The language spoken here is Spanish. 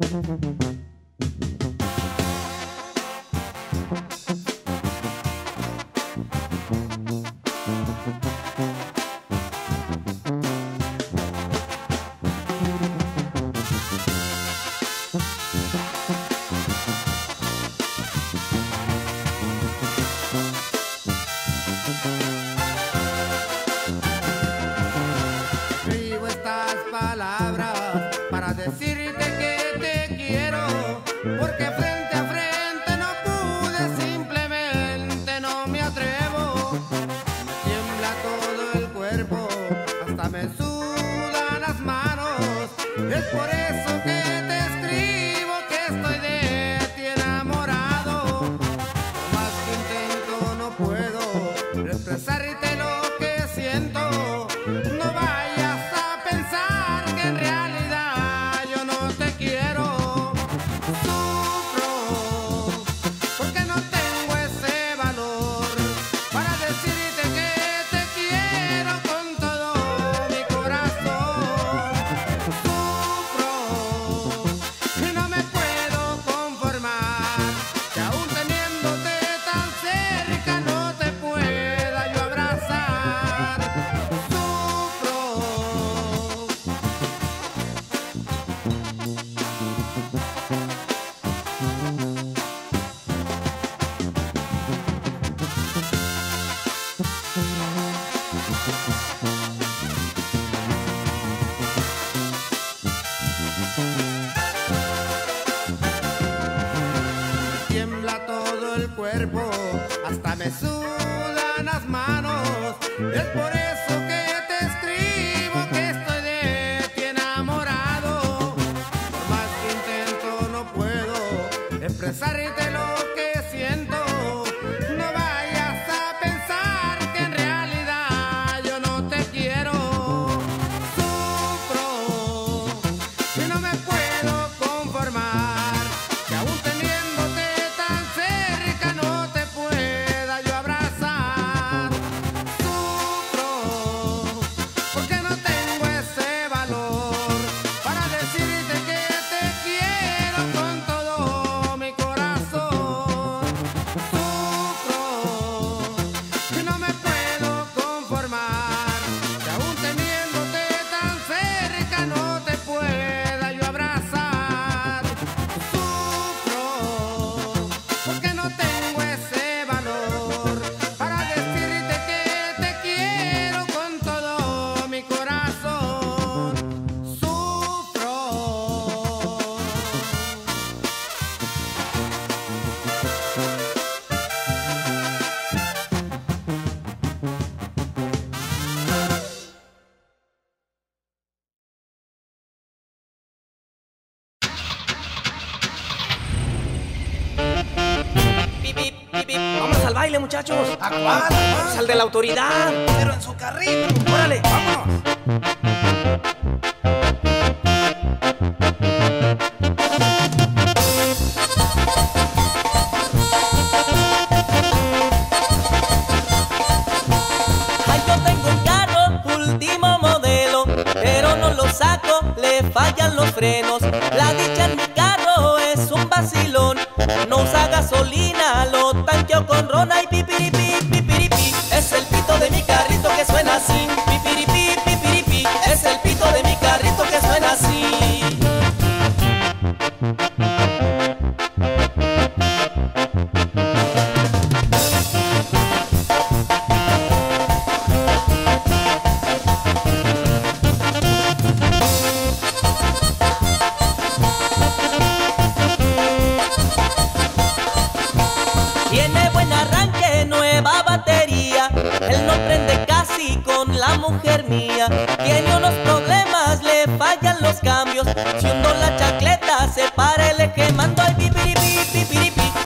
フフフフ。puedo reemplazarte. me sudan las manos. Es por eso que te escribo que estoy de ti enamorado. Por más que intento, no puedo expresarte. baile, muchachos. ¿A cuál? De la autoridad. Pero en su carrito. Órale, vámonos. Ay, yo tengo un carro, último modelo, pero no lo saco, le fallan los frenos. La dicha en mi carro es un vacilón, no sabe beep, beep, beep. Él no prende casi con la mujer mía. Tiene unos problemas, le fallan los cambios. Si un dólar